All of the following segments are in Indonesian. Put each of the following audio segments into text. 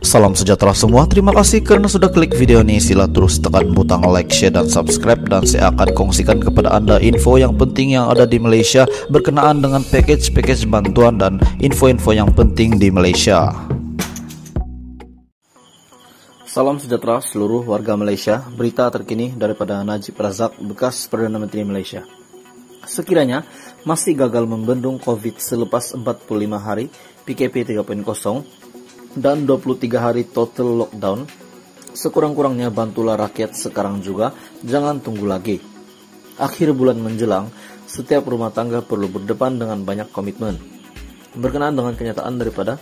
Salam sejahtera semua, terima kasih karena sudah klik video ini. Sila terus tekan butang like, share, dan subscribe. Dan saya akan kongsikan kepada anda info yang penting yang ada di Malaysia Berkenaan dengan package-package bantuan dan info-info yang penting di Malaysia. Salam sejahtera seluruh warga Malaysia. Berita terkini daripada Najib Razak, bekas Perdana Menteri Malaysia. Sekiranya masih gagal membendung COVID selepas 45 hari PKP 3.0 dan 23 hari total lockdown, sekurang-kurangnya bantulah rakyat sekarang juga, jangan tunggu lagi. Akhir bulan menjelang, setiap rumah tangga perlu berdepan dengan banyak komitmen. Berkenaan dengan kenyataan daripada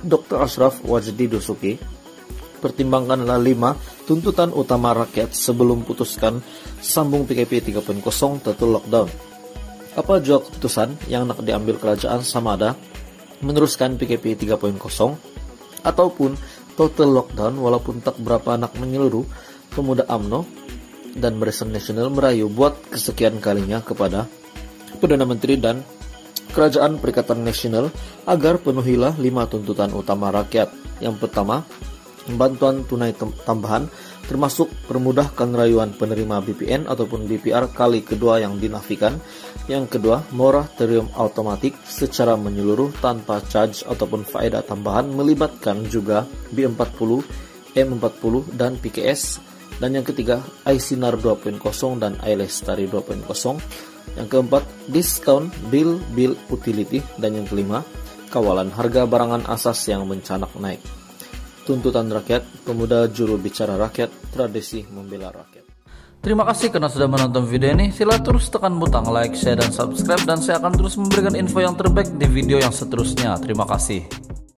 Dr. Ashraf Wajdi Dusuki, pertimbangkanlah lima tuntutan utama rakyat sebelum putuskan sambung PKP 3.0 total lockdown. Apa jawab keputusan yang nak diambil kerajaan sama ada meneruskan PKP 3.0 ataupun total lockdown walaupun tak berapa anak menyeluruh pemuda AMNO dan Barisan Nasional merayu buat kesekian kalinya kepada Perdana Menteri dan Kerajaan Perikatan Nasional agar penuhilah lima tuntutan utama rakyat. Yang pertama, bantuan tunai tambahan termasuk permudahkan rayuan penerima BPN ataupun BPR kali kedua yang dinafikan. Yang kedua, moratorium otomatik secara menyeluruh tanpa charge ataupun faedah tambahan melibatkan juga B40, M40 dan PKS. Dan yang ketiga, iSinar 2.0 dan iLestari 2.0. Yang keempat, diskon bill-bill utility dan yang kelima, kawalan harga barangan asas yang mencanak naik tuntutan rakyat, pemuda juru bicara rakyat, tradisi membela rakyat. Terima kasih karena sudah menonton video ini. Sila terus tekan butang like, share, dan subscribe. Dan saya akan terus memberikan info yang terbaik di video yang seterusnya. Terima kasih.